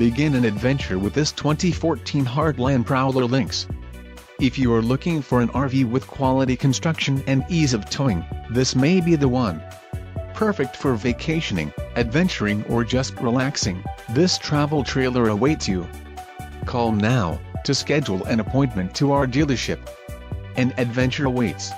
Begin an adventure with this 2014 Heartland Prowler Lynx. If you are looking for an RV with quality construction and ease of towing, this may be the one. Perfect for vacationing, adventuring or just relaxing, this travel trailer awaits you. Call now, to schedule an appointment to our dealership. An adventure awaits.